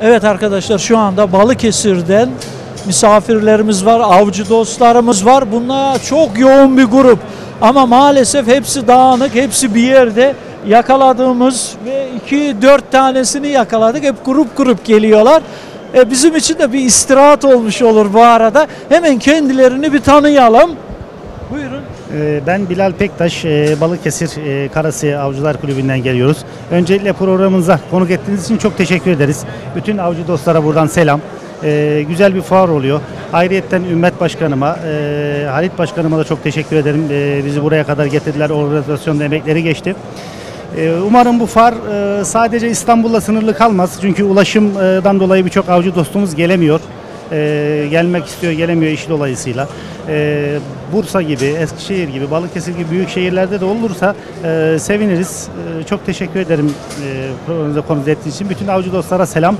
Evet arkadaşlar şu anda Balıkesir'den misafirlerimiz var, avcı dostlarımız var. Bunlar çok yoğun bir grup. Ama maalesef hepsi dağınık, hepsi bir yerde yakaladığımız ve 2-4 tanesini yakaladık. Hep grup grup geliyorlar. E, bizim için de bir istirahat olmuş olur bu arada. Hemen kendilerini bir tanıyalım. Buyurun. Ee, Ben Bilal Pektaş, e, Balıkesir e, Karası Avcılar Kulübü'nden geliyoruz. Öncelikle programımıza konuk ettiğiniz için çok teşekkür ederiz. Bütün avcı dostlara buradan selam. Ee, Güzel bir fuar oluyor. Ayrıyetten Ümmet Başkanıma, Halit Başkanıma da çok teşekkür ederim. Ee, Bizi buraya kadar getirdiler, organizasyonda emekleri geçti. Ee, Umarım bu far sadece İstanbul'la sınırlı kalmaz. Çünkü ulaşımdan dolayı birçok avcı dostumuz gelemiyor. Ee, gelmek istiyor, gelemiyor iş dolayısıyla. Ee, Bursa gibi, Eskişehir gibi, Balıkesir gibi büyük şehirlerde de olursa e, seviniriz. Ee, çok teşekkür ederim e, programımıza konuk ettiğiniz için. Bütün avcı dostlara selam.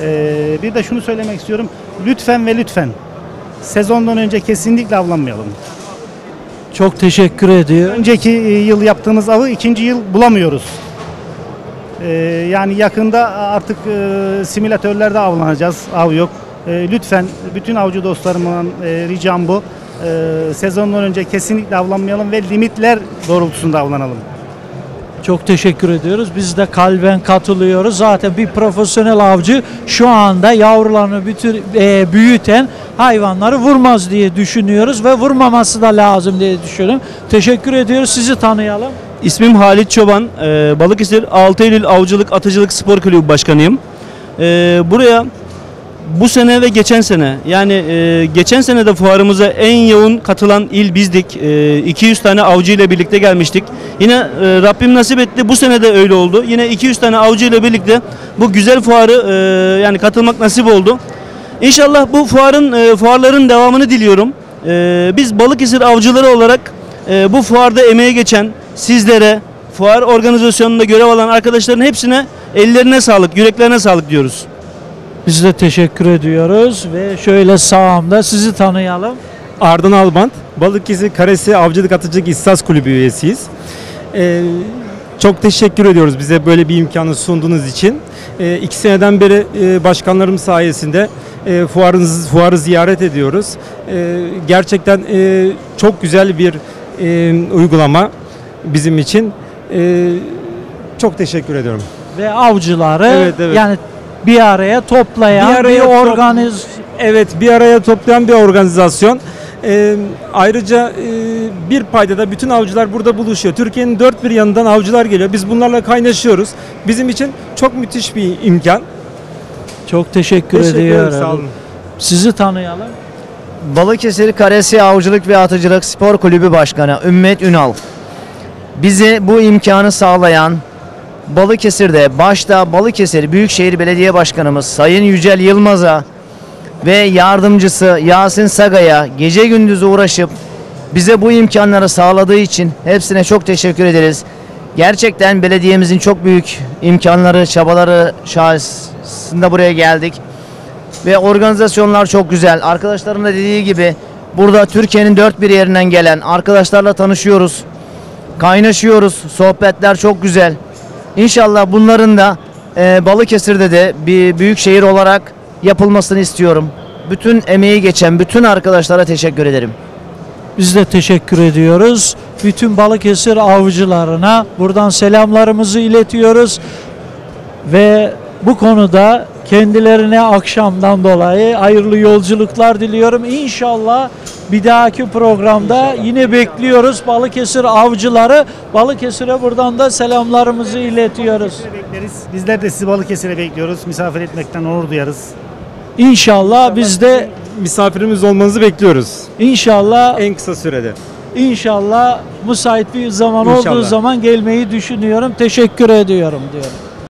Ee, bir de şunu söylemek istiyorum. Lütfen ve lütfen sezondan önce kesinlikle avlanmayalım. Çok teşekkür ediyorum. Önceki e, yıl yaptığımız avı ikinci yıl bulamıyoruz. Ee, yani yakında artık e, simülatörlerde avlanacağız. Av yok. E, lütfen bütün avcı dostlarımın e, ricam bu. E, sezondan önce kesinlikle avlanmayalım ve limitler doğrultusunda avlanalım. Çok teşekkür ediyoruz. Biz de kalben katılıyoruz. Zaten bir profesyonel avcı şu anda yavrularını bütün e, büyüten hayvanları vurmaz diye düşünüyoruz ve vurmaması da lazım diye düşünüyorum. Teşekkür ediyoruz. Sizi tanıyalım. İsmim Halit Çoban. Ee, Balıkesir 6 Eylül Avcılık Atıcılık Spor Kulübü Başkanıyım. Ee, buraya bu sene ve geçen sene yani e, geçen sene de fuarımıza en yoğun katılan il bizdik. E, 200 tane avcı ile birlikte gelmiştik. Yine e, Rabbim nasip etti bu sene de öyle oldu. Yine 200 tane avcı ile birlikte bu güzel fuarı e, yani katılmak nasip oldu. İnşallah bu fuarın e, fuarların devamını diliyorum. E, biz Balıkesir avcıları olarak e, bu fuarda emeğe geçen sizlere, fuar organizasyonunda görev alan arkadaşların hepsine ellerine sağlık, yüreklerine sağlık diyoruz. Biz de teşekkür ediyoruz ve şöyle sağımda sizi tanıyalım. Ardan Albant, Balıkesir Karesi Avcılık Atıcılık İhsas Kulübü üyesiyiz. Ee, çok teşekkür ediyoruz bize böyle bir imkanı sunduğunuz için. Ee, iki seneden beri e, başkanlarım sayesinde e, fuarınızı, fuarı ziyaret ediyoruz. Ee, gerçekten e, çok güzel bir e, uygulama bizim için. Ee, çok teşekkür ediyorum. Ve avcıları Evet, evet. yani bir araya toplayan bir, Bir araya top- organiz Evet bir araya toplayan bir organizasyon. Ee, ayrıca e, bir paydada bütün avcılar burada buluşuyor. Türkiye'nin dört bir yanından avcılar geliyor. Biz bunlarla kaynaşıyoruz. Bizim için çok müthiş bir imkan. çok teşekkür, Teşekkür ediyorum. Sağ olun. Sizi tanıyalım. Balıkesir Karesi Avcılık ve Atıcılık Spor Kulübü Başkanı Ümmet Ünal. Bize bu imkanı sağlayan Balıkesir'de başta Balıkesir Büyükşehir Belediye Başkanımız Sayın Yücel Yılmaz'a ve yardımcısı Yasin Saga'ya gece gündüz uğraşıp bize bu imkanları sağladığı için hepsine çok teşekkür ederiz. Gerçekten belediyemizin çok büyük imkanları, çabaları şahsında buraya geldik. Ve organizasyonlar çok güzel. Arkadaşlarım da dediği gibi burada Türkiye'nin dört bir yerinden gelen arkadaşlarla tanışıyoruz. Kaynaşıyoruz. Sohbetler çok güzel. İnşallah bunların da e, Balıkesir'de de bir büyük şehir olarak yapılmasını istiyorum. Bütün emeği geçen bütün arkadaşlara teşekkür ederim. Biz de teşekkür ediyoruz. Bütün Balıkesir avcılarına buradan selamlarımızı iletiyoruz. Ve bu konuda kendilerine akşamdan dolayı hayırlı yolculuklar diliyorum. İnşallah bir dahaki programda yine bekliyoruz Balıkesir avcıları. Balıkesir'e buradan da selamlarımızı iletiyoruz. Bekleriz. Bizler de sizi Balıkesir'e bekliyoruz. Misafir etmekten onur duyarız. İnşallah biz de Misafirimiz olmanızı bekliyoruz. inşallah En kısa sürede. inşallah müsait bir zaman olduğu İnşallah. zaman gelmeyi düşünüyorum. Teşekkür ediyorum diyorum.